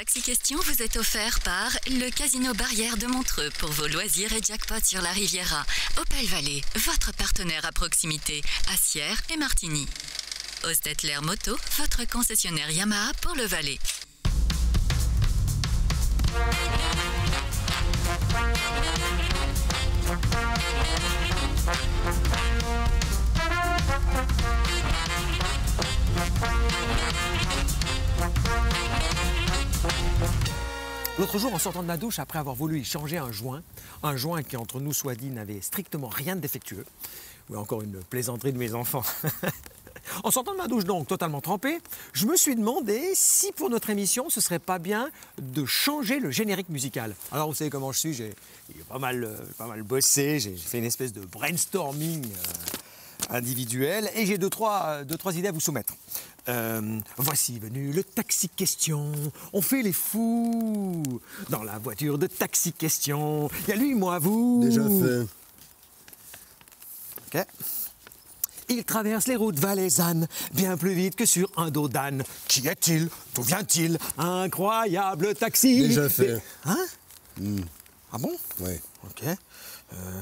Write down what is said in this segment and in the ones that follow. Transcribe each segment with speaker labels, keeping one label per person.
Speaker 1: Taxi Question vous est offert par le Casino Barrière de Montreux pour vos loisirs et jackpot sur la Riviera. Opel Valley, votre partenaire à proximité, à Sierre et Martigny. Ostetler Moto, votre concessionnaire Yamaha pour le Valais.
Speaker 2: L'autre jour, en sortant de ma douche, après avoir voulu y changer un joint, un joint qui, entre nous soit dit, n'avait strictement rien de défectueux, oui, encore une plaisanterie de mes enfants. en sortant de ma douche, donc, totalement trempé, je me suis demandé si pour notre émission, ce serait pas bien de changer le générique musical. Alors, vous savez comment je suis, j'ai pas mal, euh, pas mal bossé, j'ai j'ai fait une espèce de brainstorming euh, individuel et j'ai deux trois, euh, deux, trois idées à vous soumettre. Euh, voici venu le taxi question. On fait les fous. Dans la voiture de taxi question. Il y a lui, moi, vous.
Speaker 3: Déjà fait.
Speaker 2: Ok. Il traverse les routes valaisannes bien plus vite que sur un dos d'âne. Qui est-il? D'où vient-il? Incroyable taxi.
Speaker 3: Déjà fait.
Speaker 2: Hein? Ah bon
Speaker 3: Ouais.
Speaker 2: Ok. Euh.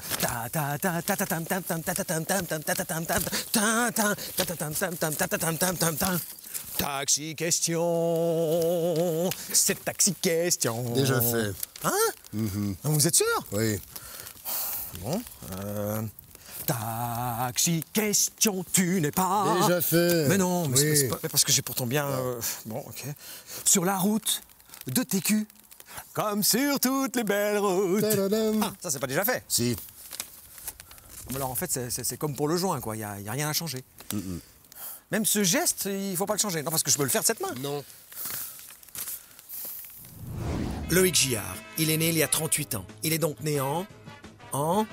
Speaker 2: Taxi question. C'est taxi question.
Speaker 3: Déjà fait.
Speaker 2: Hein Vous êtes sûr
Speaker 3: Oui.
Speaker 2: Bon. Euh, taxi question, tu n'es pas.
Speaker 3: Déjà fait.
Speaker 2: Mais non, mais
Speaker 3: Oui.
Speaker 2: c'est pas- parce que j'ai pourtant bien. euh, bon, ok. Sur la route de TQ, comme sur toutes les belles routes. Ah, ça c'est pas déjà fait.
Speaker 3: Si.
Speaker 2: Alors en fait, c'est- comme pour le joint, quoi. Il n'y a, y a rien à changer. Même ce geste, il faut pas le changer. Non, parce que je peux le faire de cette main.
Speaker 3: Non.
Speaker 2: Loïc Gillard, il est né il y a 38 ans. Il est donc né en... En...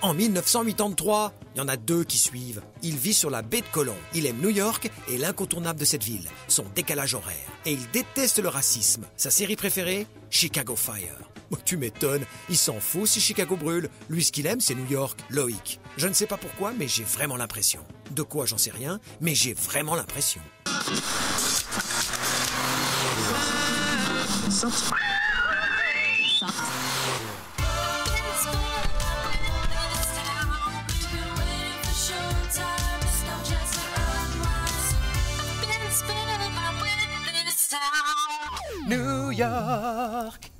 Speaker 2: En 1983, il y en a deux qui suivent. Il vit sur la baie de Colomb. Il aime New York et l'incontournable de cette ville, son décalage horaire. Et il déteste le racisme. Sa série préférée Chicago Fire. Oh, tu m'étonnes, il s'en fout si Chicago brûle. Lui, ce qu'il aime, c'est New York, Loïc. Je ne sais pas pourquoi, mais j'ai vraiment l'impression. De quoi, j'en sais rien, mais j'ai vraiment l'impression. York,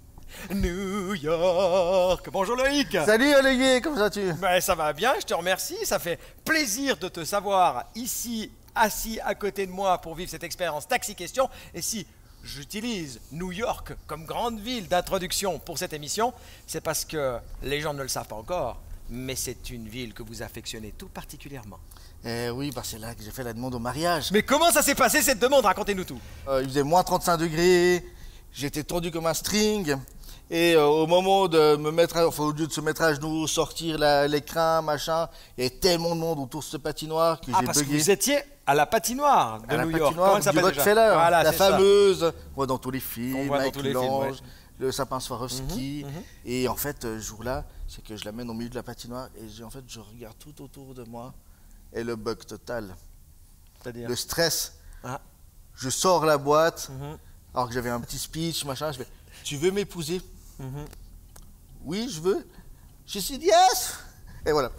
Speaker 2: New York. Bonjour Loïc.
Speaker 4: Salut Olivier, comment vas-tu?
Speaker 2: Ben, ça va bien, je te remercie. Ça fait plaisir de te savoir ici, assis à côté de moi pour vivre cette expérience Taxi Question. Et si j'utilise New York comme grande ville d'introduction pour cette émission, c'est parce que les gens ne le savent pas encore, mais c'est une ville que vous affectionnez tout particulièrement.
Speaker 4: Eh oui, bah c'est là que j'ai fait la demande au mariage.
Speaker 2: Mais comment ça s'est passé cette demande? Racontez-nous tout.
Speaker 4: Euh, il faisait moins 35 degrés, j'étais tendu comme un string. Et euh, au moment de me mettre, à, enfin au lieu de se mettre à genoux, sortir la- l'écran, machin, il y avait tellement de monde autour de ce patinoire que
Speaker 2: Ah,
Speaker 4: j'ai
Speaker 2: parce que
Speaker 4: bugué.
Speaker 2: vous étiez à la patinoire de
Speaker 4: à la
Speaker 2: New York.
Speaker 4: patinoire
Speaker 2: Comment
Speaker 4: du Rockefeller,
Speaker 2: Voilà,
Speaker 4: la fameuse, voit dans tous les
Speaker 2: On
Speaker 4: films,
Speaker 2: voit dans
Speaker 4: avec
Speaker 2: tous les films,
Speaker 4: l'ange,
Speaker 2: ouais.
Speaker 4: Le sapin Swarovski. Et en fait, ce jour-là, c'est que je l'amène au milieu de la patinoire et en fait, je regarde tout autour de moi et le bug total.
Speaker 2: C'est-à-dire
Speaker 4: le stress.
Speaker 2: Ah.
Speaker 4: Je sors la boîte,
Speaker 2: Mhm.
Speaker 4: Alors que j'avais un petit speech, machin. Je fais Tu veux m'épouser?
Speaker 2: Mhm.
Speaker 4: Oui, je veux. Je suis dit Yes Et voilà.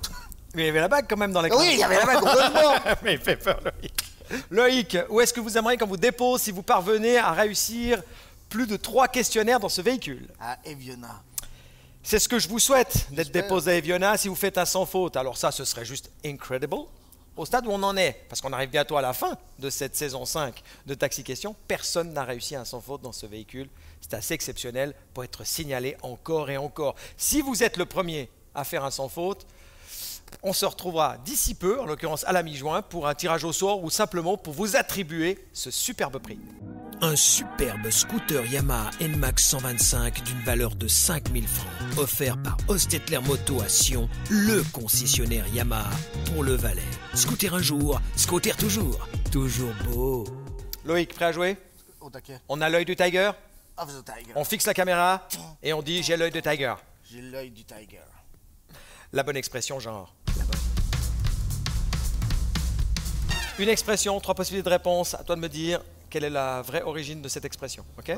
Speaker 2: Mais il y avait la bague quand même dans l'écran.
Speaker 4: Oui, il y avait la bague.
Speaker 2: Mais il fait peur, Loïc. Loïc, où est-ce que vous aimeriez qu'on vous dépose si vous parvenez à réussir plus de trois questionnaires dans ce véhicule?
Speaker 4: À Eviona.
Speaker 2: C'est ce que je vous souhaite, d'être déposé à Eviona si vous faites un sans faute. Alors ça, ce serait juste incredible. Au stade où on en est, parce qu'on arrive bientôt à la fin de cette saison 5 de Taxi Question, personne n'a réussi un sans faute dans ce véhicule. C'est assez exceptionnel pour être signalé encore et encore. Si vous êtes le premier à faire un sans faute, on se retrouvera d'ici peu, en l'occurrence à la mi-juin, pour un tirage au sort ou simplement pour vous attribuer ce superbe prix. Un superbe scooter Yamaha NMAX 125 d'une valeur de 5000 francs, offert par Ostetler Moto à Sion, le concessionnaire Yamaha pour le Valais. Scooter un jour, scooter toujours, toujours beau. Loïc, prêt à jouer?
Speaker 4: Au taquet.
Speaker 2: On a l'œil du Tiger,
Speaker 4: Of the Tiger.
Speaker 2: on fixe la caméra et on dit j'ai l'œil de Tiger.
Speaker 4: J'ai l'œil du Tiger.
Speaker 2: La bonne expression, genre. La bonne. Une expression, trois possibilités de réponse. À toi de me dire quelle est la vraie origine de cette expression. Ok.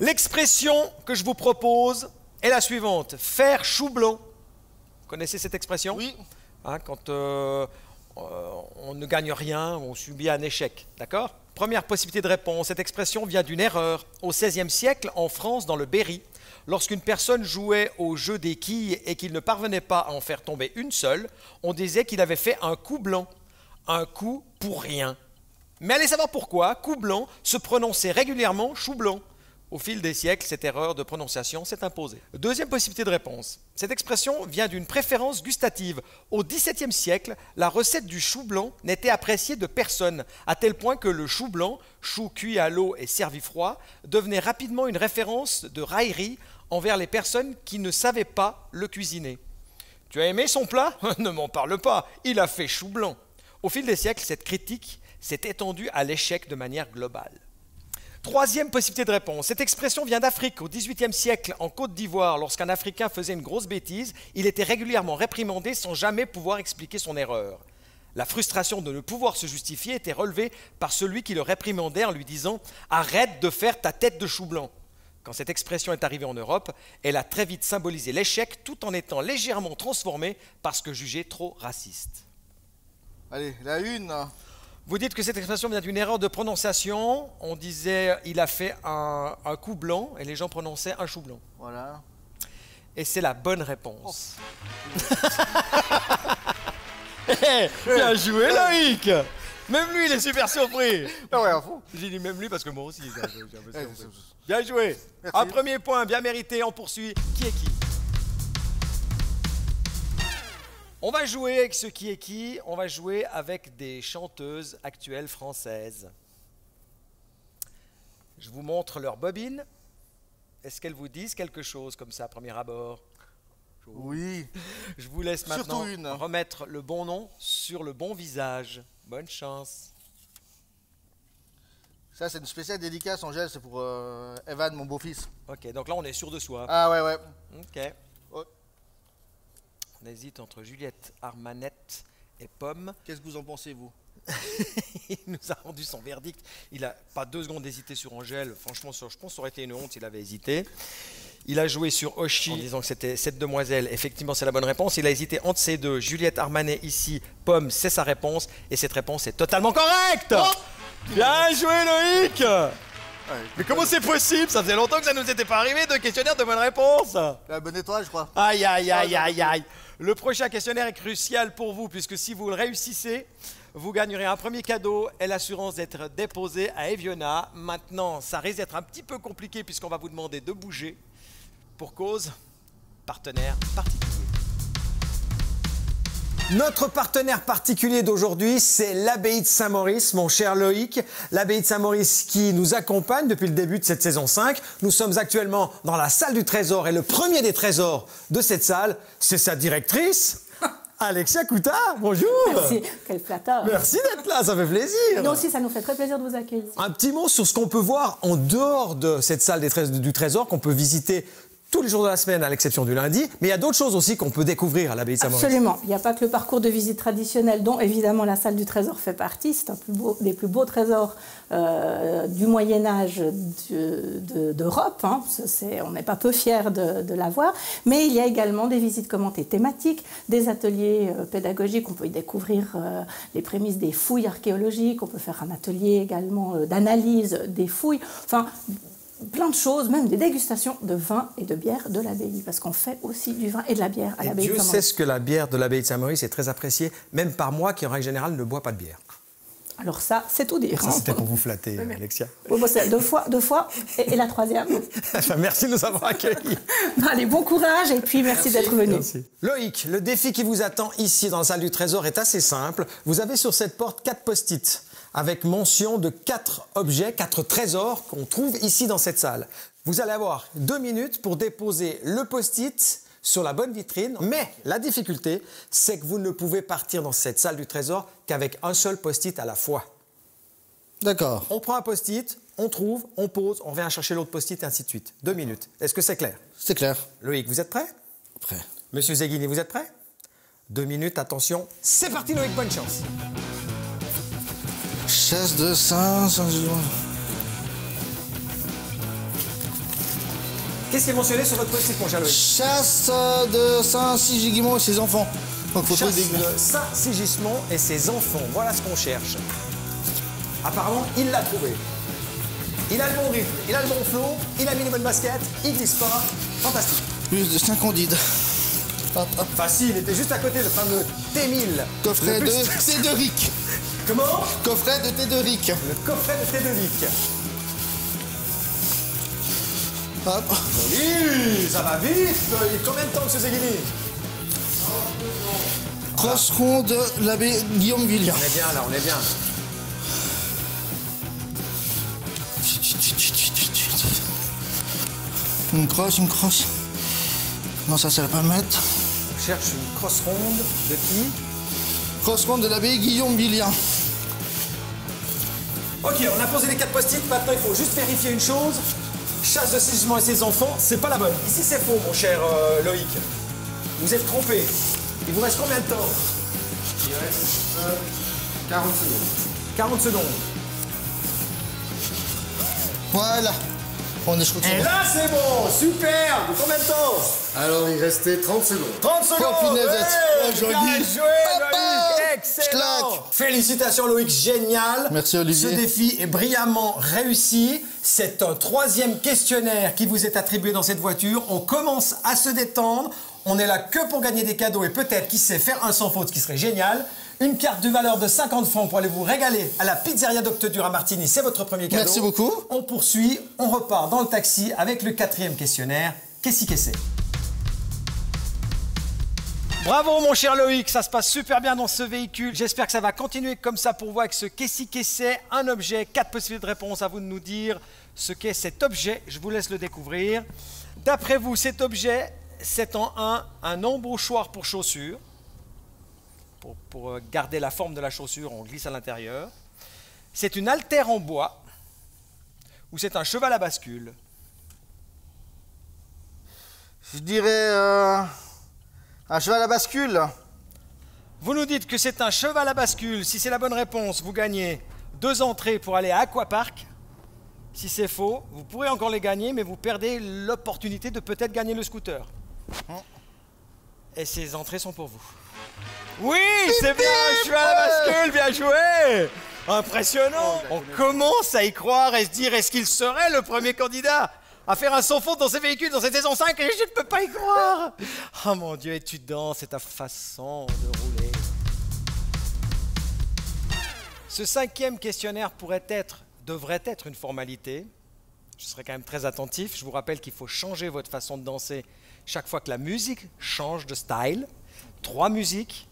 Speaker 2: L'expression que je vous propose est la suivante faire chou blanc. Vous connaissez cette expression
Speaker 4: Oui.
Speaker 2: Hein, Quand euh, euh, on ne gagne rien, on subit un échec. D'accord? Première possibilité de réponse. Cette expression vient d'une erreur. Au XVIe siècle, en France, dans le Berry, lorsqu'une personne jouait au jeu des quilles et qu'il ne parvenait pas à en faire tomber une seule, on disait qu'il avait fait un coup blanc. Un coup pour rien. Mais allez savoir pourquoi, coup blanc se prononçait régulièrement chou blanc. Au fil des siècles, cette erreur de prononciation s'est imposée. Deuxième possibilité de réponse. Cette expression vient d'une préférence gustative. Au XVIIe siècle, la recette du chou blanc n'était appréciée de personne, à tel point que le chou blanc, chou cuit à l'eau et servi froid, devenait rapidement une référence de raillerie envers les personnes qui ne savaient pas le cuisiner. Tu as aimé son plat? Ne m'en parle pas, il a fait chou blanc. Au fil des siècles, cette critique s'est étendue à l'échec de manière globale. Troisième possibilité de réponse. Cette expression vient d'Afrique. Au XVIIIe siècle, en Côte d'Ivoire, lorsqu'un Africain faisait une grosse bêtise, il était régulièrement réprimandé sans jamais pouvoir expliquer son erreur. La frustration de ne pouvoir se justifier était relevée par celui qui le réprimandait en lui disant Arrête de faire ta tête de chou blanc. Quand cette expression est arrivée en Europe, elle a très vite symbolisé l'échec tout en étant légèrement transformée parce que jugée trop raciste.
Speaker 4: Allez, la une.
Speaker 2: Vous dites que cette expression vient d'une erreur de prononciation. On disait il a fait un, un coup blanc et les gens prononçaient un chou blanc.
Speaker 4: Voilà.
Speaker 2: Et c'est la bonne réponse. Eh, bien joué Loïc Même lui il est super surpris.
Speaker 4: Ah ouais, à fond.
Speaker 2: J'ai dit même lui parce que moi aussi j'ai un peu- j'ai un peu
Speaker 4: Eh,
Speaker 2: surpris. Bien joué.
Speaker 4: Merci.
Speaker 2: Un premier point bien mérité, on poursuit. Qui est qui? On va jouer avec ce qui est qui. On va jouer avec des chanteuses actuelles françaises. Je vous montre leur bobine. Est-ce qu'elles vous disent quelque chose comme ça à premier abord?
Speaker 4: Oui.
Speaker 2: Je vous laisse maintenant
Speaker 4: une.
Speaker 2: remettre le bon nom sur le bon visage. Bonne chance.
Speaker 4: Ça, c'est une spéciale dédicace, Angèle, c'est pour euh, Evan, mon beau-fils.
Speaker 2: Ok, donc là on est sûr de soi.
Speaker 4: Ah ouais, ouais.
Speaker 2: Ok.
Speaker 4: Ouais.
Speaker 2: On hésite entre Juliette Armanette et Pomme.
Speaker 4: Qu'est-ce que vous en pensez, vous?
Speaker 2: Il nous a rendu son verdict. Il n'a pas deux secondes hésité sur Angèle. Franchement, je pense que ça aurait été une honte s'il avait hésité. Il a joué sur Oshi en disant que c'était cette demoiselle. Effectivement, c'est la bonne réponse. Il a hésité entre ces deux. Juliette Armanet ici, Pomme, c'est sa réponse. Et cette réponse est totalement correcte. Bien joué Loïc Mais comment c'est possible? Ça faisait longtemps que ça nous était pas arrivé de questionnaire de bonne réponse.
Speaker 4: La bonne étoile, je crois.
Speaker 2: Aïe, aïe, aïe, aïe, aïe. Le prochain questionnaire est crucial pour vous, puisque si vous le réussissez, vous gagnerez un premier cadeau et l'assurance d'être déposé à Eviona. Maintenant, ça risque d'être un petit peu compliqué, puisqu'on va vous demander de bouger. Pour cause, partenaire particulier. Notre partenaire particulier d'aujourd'hui, c'est l'abbaye de Saint-Maurice, mon cher Loïc. L'abbaye de Saint-Maurice qui nous accompagne depuis le début de cette saison 5. Nous sommes actuellement dans la salle du trésor et le premier des trésors de cette salle, c'est sa directrice, Alexia Couta. Bonjour.
Speaker 3: Merci, quel flatteur.
Speaker 2: Merci d'être là, ça fait plaisir.
Speaker 3: Nous aussi, ça nous fait très plaisir de vous accueillir.
Speaker 2: Un petit mot sur ce qu'on peut voir en dehors de cette salle des trés- du trésor qu'on peut visiter tous les jours de la semaine à l'exception du lundi. Mais il y a d'autres choses aussi qu'on peut découvrir à l'abbaye de Saint-Maurice.
Speaker 3: Absolument. Il n'y a pas que le parcours de visite traditionnel, dont évidemment la salle du trésor fait partie. C'est un des plus beaux trésors euh, du Moyen Âge de- de- d'Europe. hein. On n'est pas peu fiers de, de l'avoir. Mais il y a également des visites commentées thématiques, des ateliers euh, pédagogiques. On peut y découvrir euh, les prémices des fouilles archéologiques. On peut faire un atelier également d'analyse des fouilles. Enfin, plein de choses, même des dégustations de vin et de bière de l'abbaye, parce qu'on fait aussi du vin et de la bière à l'abbaye de
Speaker 2: Dieu sait
Speaker 3: Saint-Maurice.
Speaker 2: ce que la bière de l'abbaye de Saint-Maurice est très appréciée, même par moi qui en règle générale ne bois pas de bière.
Speaker 3: Alors ça, c'est tout dire.
Speaker 2: Ça,
Speaker 3: hein.
Speaker 2: c'était pour vous flatter, Alexia.
Speaker 3: Bon, bon, c'est deux fois, deux fois, et, et la troisième.
Speaker 2: Enfin, merci de nous avoir accueillis.
Speaker 3: Allez, bon courage, et puis merci, d'être venu.
Speaker 2: Loïc, le défi qui vous attend ici dans la salle du trésor est assez simple. Vous avez sur cette porte quatre post-it avec mention de quatre objets, quatre trésors qu'on trouve ici dans cette salle. Vous allez avoir deux minutes pour déposer le post-it sur la bonne vitrine, mais la difficulté, c'est que vous ne pouvez partir dans cette salle du trésor qu'avec un seul post-it à la fois.
Speaker 4: D'accord.
Speaker 2: On prend un post-it, on trouve, on pose, on vient chercher l'autre post-it, et ainsi de suite. Deux minutes. Est-ce que c'est clair?
Speaker 4: C'est clair.
Speaker 2: Loïc, vous êtes prêt?
Speaker 4: Prêt.
Speaker 2: Monsieur Zeghini, vous êtes prêt? Deux minutes, attention. C'est parti Loïc, bonne chance.
Speaker 4: Chasse de singe.
Speaker 2: Qu'est-ce qui est mentionné sur votre post-it, mon cher Loïc
Speaker 4: Chasse de Saint-Sigismond et ses enfants. Donc faut
Speaker 2: Chasse de Saint-Sigismond et ses enfants. Voilà ce qu'on cherche. Apparemment, il l'a trouvé. Il a le bon rythme, il a le bon flow, il a mis les bonnes baskets, il glisse pas. Fantastique.
Speaker 4: Plus de 5 candides.
Speaker 2: Facile, il était juste à côté, le fameux T1000.
Speaker 4: Coffret de Rick.
Speaker 2: Comment?
Speaker 4: Coffret de thé de Rick.
Speaker 2: Le coffret de T2Lic.
Speaker 4: Hop.
Speaker 2: Oui, ça va vite. Il y a combien de temps, M. Zeghini?
Speaker 4: Cross-ronde de l'abbé Guillaume Villian.
Speaker 2: On est bien là, on est bien.
Speaker 4: Une crosse, une crosse. Non, ça, ça va pas mettre.
Speaker 2: On cherche une cross ronde de qui?
Speaker 4: Cross-ronde de l'abbé Guillaume Villian.
Speaker 2: Ok, on a posé les quatre post-it, maintenant il faut juste vérifier une chose. Chasse de Sigismond et ses enfants, c'est pas la bonne. Ici c'est faux, mon cher euh, Loïc. Vous êtes trompé. Il vous reste combien de temps?
Speaker 5: Il reste 40 secondes.
Speaker 2: 40 secondes.
Speaker 4: Voilà. On est,
Speaker 2: Et là c'est bon, super Combien de temps
Speaker 5: Alors, il restait 30 secondes.
Speaker 2: 30 secondes
Speaker 4: Oh, punaise,
Speaker 2: Ouais,
Speaker 4: oh, joli.
Speaker 2: Bien joué, Loïc Excellent. Félicitations, Loïc, génial
Speaker 4: Merci, Olivier.
Speaker 2: Ce défi est brillamment réussi. C'est un troisième questionnaire qui vous est attribué dans cette voiture. On commence à se détendre. On est là que pour gagner des cadeaux et peut-être, qui sait, faire un sans faute, ce qui serait génial. Une carte de valeur de 50 francs pour aller vous régaler à la pizzeria d'Octodur à Martigny. C'est votre premier cadeau.
Speaker 4: Merci beaucoup.
Speaker 2: On poursuit, on repart dans le taxi avec le quatrième questionnaire. Qu'est-ce que c'est? Bravo mon cher Loïc, ça se passe super bien dans ce véhicule. J'espère que ça va continuer comme ça pour vous avec ce qu'est-ce que c'est un objet, quatre possibilités de réponse à vous de nous dire ce qu'est cet objet. Je vous laisse le découvrir. D'après vous, cet objet, c'est en un un embauchoir pour chaussures. Pour, pour, euh, garder la forme de la chaussure, on glisse à l'intérieur. C'est une altère en bois ou c'est un cheval à bascule.
Speaker 4: Je dirais euh, un cheval à bascule.
Speaker 2: Vous nous dites que c'est un cheval à bascule. Si c'est la bonne réponse, vous gagnez deux entrées pour aller à Aquapark. Si c'est faux, vous pourrez encore les gagner, mais vous perdez l'opportunité de peut-être gagner le scooter. Et ces entrées sont pour vous. Oui, c'est bien un cheval à bascule, bien joué Impressionnant On commence à y croire et se dire, est-ce qu'il serait le premier candidat à faire un sans faute dans ces véhicules, dans cette saison 5 et je ne peux pas y croire Oh mon Dieu, et tu danses, c'est ta façon de rouler. Ce cinquième questionnaire pourrait être, devrait être une formalité. Je serai quand même très attentif. Je vous rappelle qu'il faut changer votre façon de danser chaque fois que la musique change de style. Trois musiques,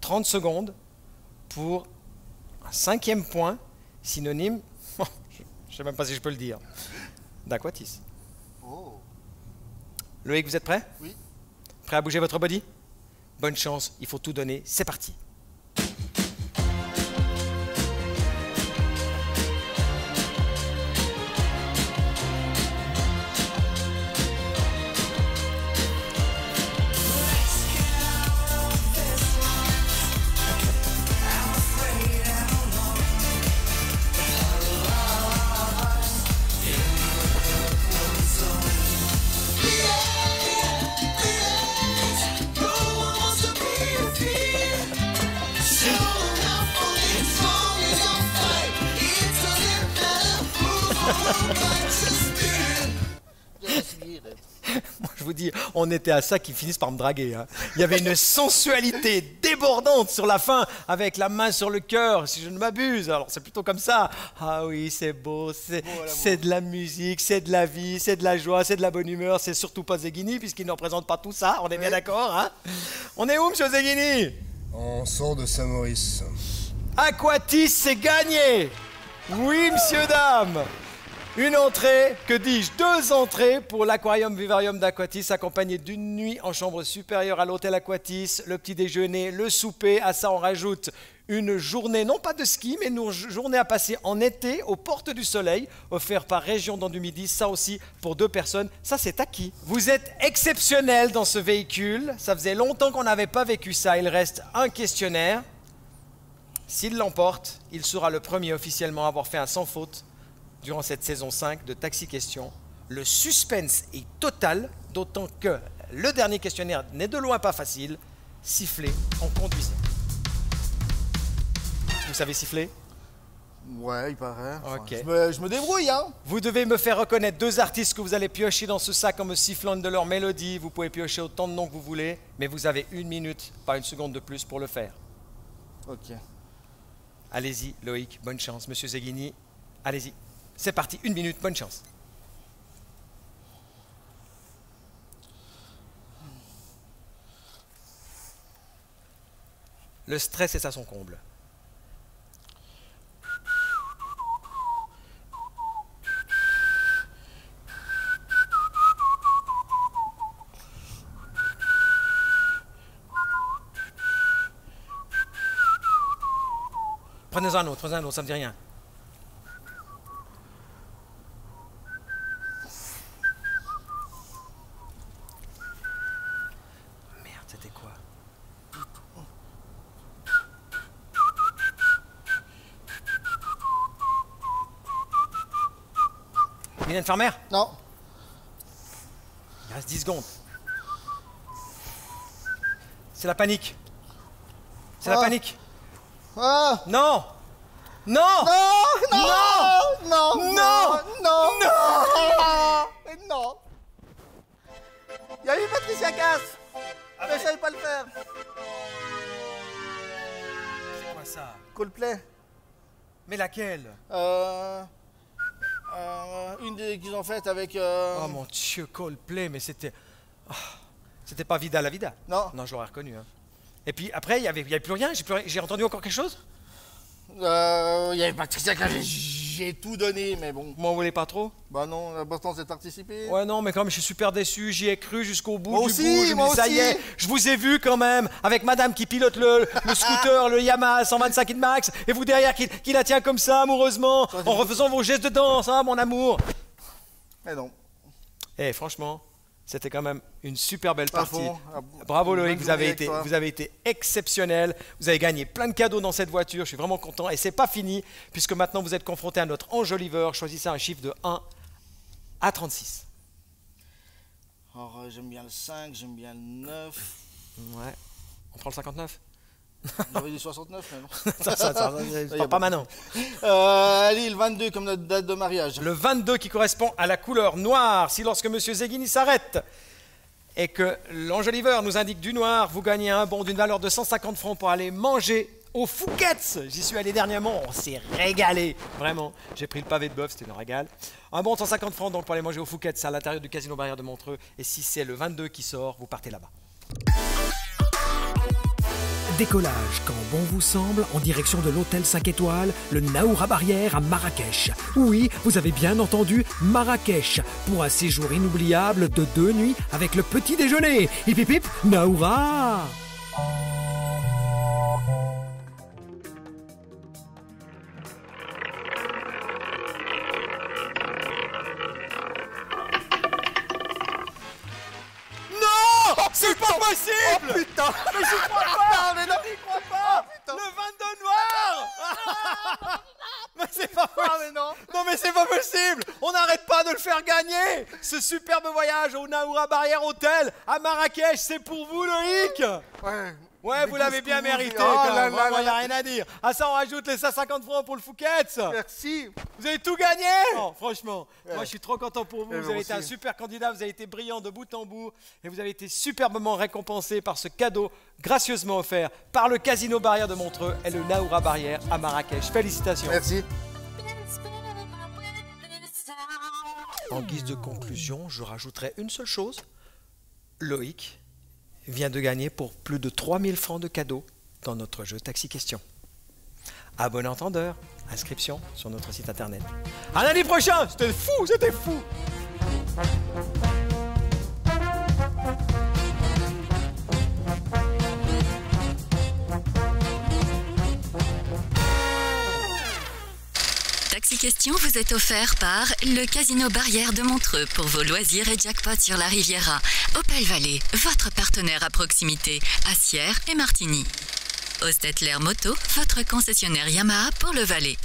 Speaker 2: 30 secondes pour un cinquième point, synonyme, je ne sais même pas si je peux le dire, d'aquatis. Loïc, vous êtes prêt?
Speaker 4: Oui.
Speaker 2: Prêt à bouger votre body? Bonne chance, il faut tout donner, c'est parti. On était à ça qu'ils finissent par me draguer. hein. Il y avait une sensualité débordante sur la fin, avec la main sur le cœur, si je ne m'abuse. Alors, c'est plutôt comme ça. Ah oui, c'est beau, c'est c'est de la musique, c'est de la vie, c'est de la joie, c'est de la bonne humeur. C'est surtout pas Zeghini, puisqu'il ne représente pas tout ça. On est bien d'accord, hein On est où, monsieur Zeghini?
Speaker 5: On sort de Saint-Maurice.
Speaker 2: Aquatis, c'est gagné? Oui, monsieur, dame Une entrée, que dis-je Deux entrées pour l'aquarium vivarium d'Aquatis, accompagné d'une nuit en chambre supérieure à l'hôtel Aquatis, le petit déjeuner, le souper. À ça, on rajoute une journée, non pas de ski, mais une journée à passer en été aux portes du soleil, offert par Région dans du Midi. Ça aussi, pour deux personnes, ça c'est acquis. Vous êtes exceptionnel dans ce véhicule. Ça faisait longtemps qu'on n'avait pas vécu ça. Il reste un questionnaire. S'il l'emporte, il sera le premier officiellement à avoir fait un sans faute durant cette saison 5 de Taxi Question. Le suspense est total, d'autant que le dernier questionnaire n'est de loin pas facile. Siffler en conduisant. Vous savez siffler?
Speaker 4: Ouais, il paraît. Enfin, je, me, je me débrouille, hein.
Speaker 2: Vous devez me faire reconnaître deux artistes que vous allez piocher dans ce sac en me sifflant une de leurs mélodies. Vous pouvez piocher autant de noms que vous voulez, mais vous avez une minute, pas une seconde de plus pour le faire.
Speaker 4: Ok.
Speaker 2: Allez-y, Loïc, bonne chance. Monsieur Zeghini, allez-y. C'est parti, une minute, bonne chance. Le stress est à son comble. Prenez un autre, prenez un autre, ça me dit rien. Une fermière
Speaker 4: Non.
Speaker 2: Il reste 10 secondes. C'est la panique. C'est la
Speaker 4: ah.
Speaker 2: panique.
Speaker 4: Ah.
Speaker 2: Non. Non.
Speaker 4: Non, non. Non.
Speaker 2: Non
Speaker 4: Non. Non. Non. Non. Non. Il y a eu Patricia Casse ah Mais pas le faire.
Speaker 2: C'est quoi ça?
Speaker 4: Coldplay.
Speaker 2: Mais laquelle?
Speaker 4: Euh euh, Une des qu'ils ont faites avec... euh,
Speaker 2: Oh mon dieu, Coldplay, mais c'était. Ah, c'était pas Vida la Vida
Speaker 4: Non.
Speaker 2: Non, je l'aurais reconnu. hein. Et puis après, il n'y avait, y avait plus rien J'ai entendu encore quelque chose?
Speaker 4: Euh, Il y avait Patricia Cass, j'ai- tout donné, mais bon.
Speaker 2: Vous m'en voulez pas trop?
Speaker 4: Bah non, l'important c'est de participer.
Speaker 2: Ouais, non, mais quand même, je suis super déçu. J'y ai cru jusqu'au bout
Speaker 4: Moi
Speaker 2: du
Speaker 4: aussi,
Speaker 2: bout. Je
Speaker 4: moi
Speaker 2: dis, ça y est, je vous ai vu quand même, avec madame qui pilote le, le scooter, le Yamaha 125 Max, et vous derrière qui, qui la tient comme ça, amoureusement, en refaisant vos gestes de danse, hein, mon amour.
Speaker 4: Mais non.
Speaker 2: Eh, franchement, c'était quand même une super belle partie.
Speaker 4: Ah,
Speaker 2: Bravo Loïc, vous avez, été, vous avez été exceptionnel. Vous avez gagné plein de cadeaux dans cette voiture. Je suis vraiment content. Et c'est pas fini, puisque maintenant vous êtes confronté à notre enjoliveur. Choisissez un chiffre de 1 à 36.
Speaker 4: Alors, euh, j'aime bien le 5, j'aime bien le 9.
Speaker 2: Ouais. On prend le 59
Speaker 4: J'avais dit 69, mais non.
Speaker 2: Ça, ça, ça, pas, pas maintenant.
Speaker 4: Euh, allez, le 22 comme notre date de mariage.
Speaker 2: Le 22 qui correspond à la couleur noire. Si lorsque Monsieur Zeghini s'arrête et que l'enjoliveur nous indique du noir, vous gagnez un bon d'une valeur de 150 francs pour aller manger au Fouquet's. J'y suis allé dernièrement, on s'est régalé. Vraiment, j'ai pris le pavé de bœuf, c'était le régal. Un bon de 150 francs donc pour aller manger au Fouquet's à l'intérieur du Casino Barrière de Montreux. Et si c'est le 22 qui sort, vous partez là-bas.
Speaker 6: Décollage quand bon vous semble en direction de l'hôtel 5 étoiles, le Naoura Barrière à Marrakech. Oui, vous avez bien entendu Marrakech pour un séjour inoubliable de deux nuits avec le petit déjeuner. Hip hip hip, Naoura
Speaker 2: On n'arrête pas de le faire gagner Ce superbe voyage au Naoura Barrière Hotel à Marrakech, c'est pour vous Loïc
Speaker 4: Ouais.
Speaker 2: Ouais, vous l'avez bien mérité
Speaker 4: Oh
Speaker 2: quand
Speaker 4: là
Speaker 2: même,
Speaker 4: là
Speaker 2: vraiment,
Speaker 4: là
Speaker 2: y a rien à dire. À ça, on rajoute les 150 francs pour le Fouquet's.
Speaker 4: Merci
Speaker 2: Vous avez tout gagné Non, franchement, moi je suis trop content pour vous.
Speaker 4: Eh,
Speaker 2: Vous
Speaker 4: moi
Speaker 2: avez été un super candidat, vous avez été brillant de bout en bout et vous avez été superbement récompensé par ce cadeau gracieusement offert par le Casino Barrière de Montreux et le Naoura Barrière à Marrakech. Félicitations.
Speaker 4: Merci
Speaker 2: En guise de conclusion, je rajouterai une seule chose. Loïc vient de gagner pour plus de 3000 francs de cadeaux dans notre jeu Taxi Question. À bon entendeur, inscription sur notre site internet. À lundi prochain C'était fou, c'était fou
Speaker 1: Taxi Question vous est offert par le Casino Barrière de Montreux pour vos loisirs et jackpot sur la Riviera. Opel Valley, votre partenaire à proximité, à Sierre et Martigny. Ostetler Moto, votre concessionnaire Yamaha pour le Valais.